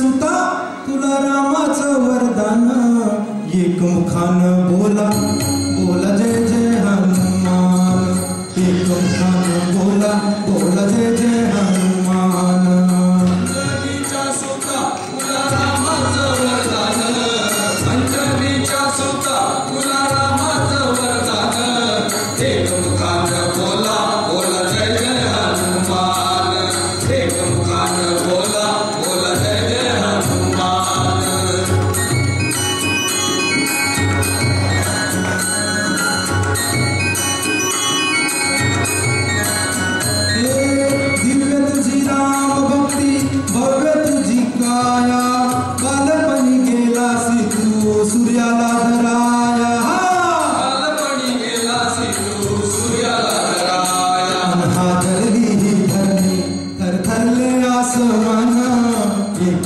सुता तुला रामाचं वरदान एक मुखान